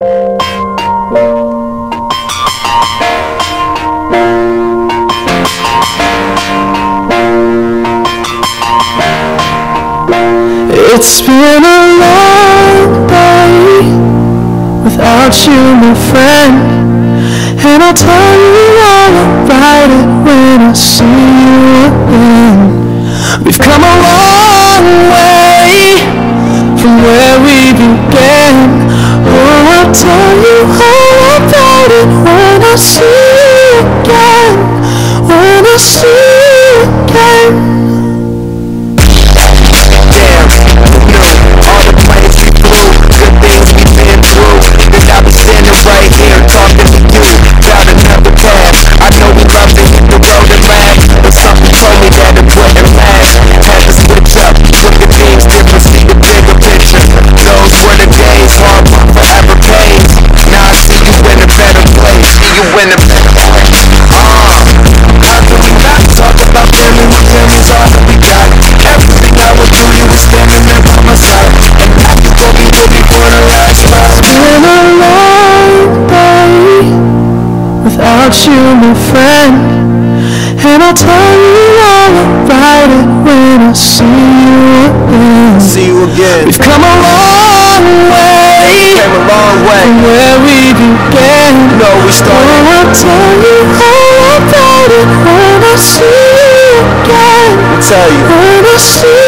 It's been a long day without you, my friend. And I'll tell you all without you, my friend. And I'll tell you all about it when I see you again. See you again. We've come a long way Came a long way. from where we began. You know we Oh, started. I'll tell you all about it when I see you again. Tell you. When I see